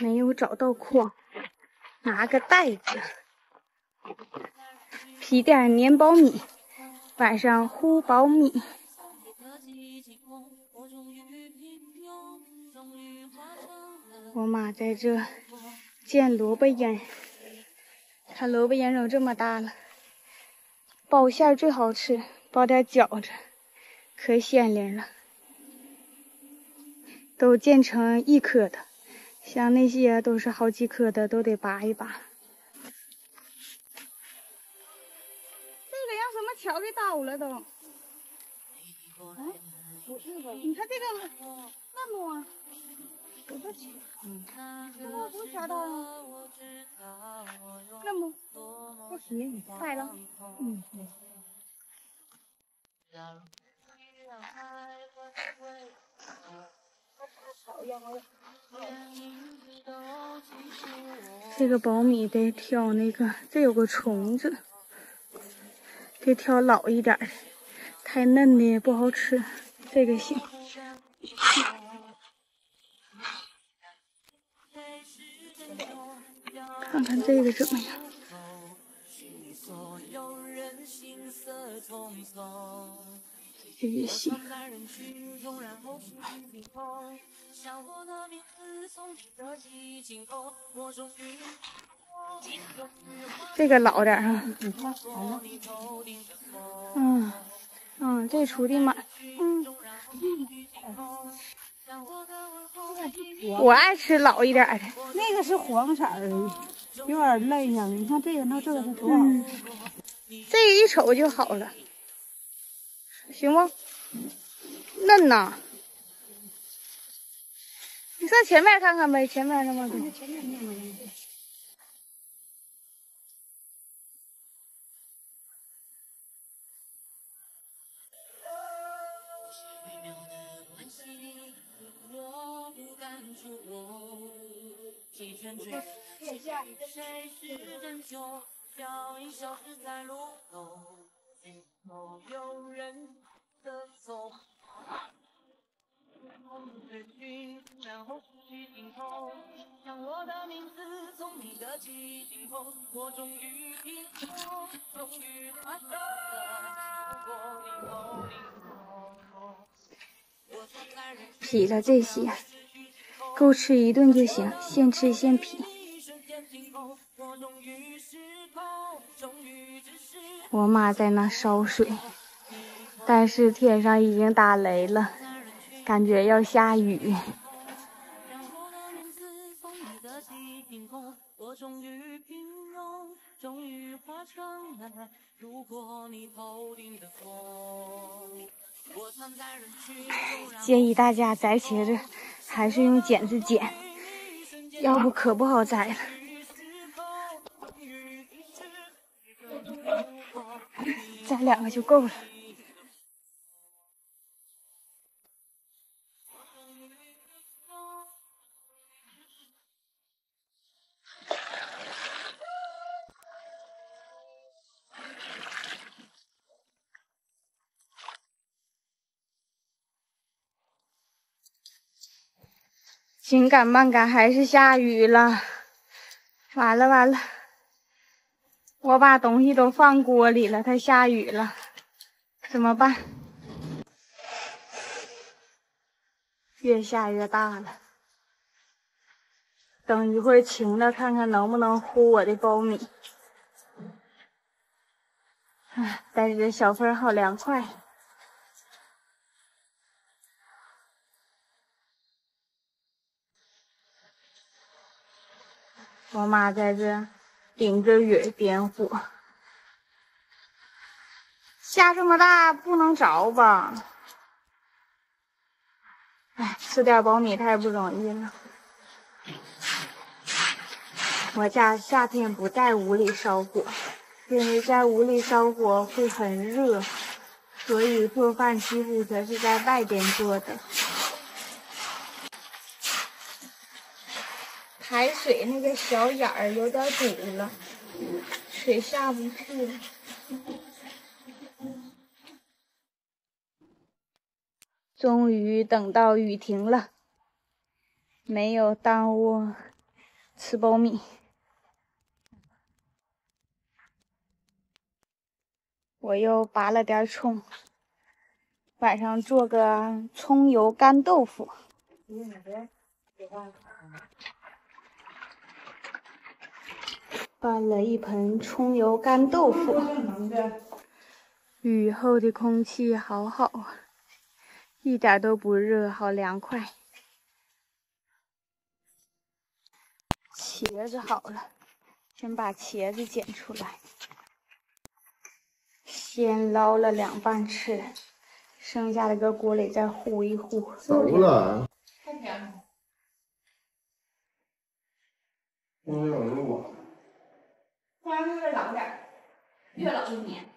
没有找到筐，拿个袋子，皮垫粘苞米，晚上烀苞米。我妈在这捡萝卜缨，看萝卜缨都这么大了，包馅最好吃，包点饺子可鲜灵了。都建成一颗的，像那些都是好几颗的，都得拔一拔。这个让什么桥给倒了都？哎，不是吧？你看这个那么。不是钱，嗯，我不晓得，那么不行，坏了，嗯。这个苞米得挑那个，这有个虫子，得挑老一点的，太嫩的不好吃，这个行。看看这个怎么样？这这个老点啊。嗯嗯，这出的满。嗯。我爱吃老一点的。那个是黄色的。有点嫩呀，你看这个，那这个是多少？这个一瞅就好了，行不？嫩呐！你上前面看看呗，前面那么多。谁是真凶？脚印消失在路口，尽头有人的走。追寻，然后去尽头。将我的名字从你的记忆中，我终于听懂，终于发现了。劈了这些，够吃一顿就行，现吃现劈。我妈在那烧水，但是天上已经打雷了，感觉要下雨。建议大家摘茄子还是用剪子剪，要不可不好摘了。两个就够了。紧赶慢赶，还是下雨了。完了完了。我把东西都放锅里了，它下雨了，怎么办？越下越大了。等一会儿晴了，看看能不能烀我的苞米。哎，但是这小风好凉快。我妈在这。顶着雨点火，下这么大不能着吧？哎，吃点苞米太不容易了。我家夏天不在屋里烧火，因为在屋里烧火会很热，所以做饭几乎全是在外边做的。排水那个小眼儿有点堵了，水下不去了。终于等到雨停了，没有耽误吃苞米。我又拔了点葱，晚上做个葱油干豆腐。拌了一盆葱油干豆腐。雨后的空气好好啊，一点都不热，好凉快。茄子好了，先把茄子剪出来。先捞了两半吃，剩下的搁锅里再烀一烀。熟了。太甜了。没有肉啊。花越冷点越冷越黏。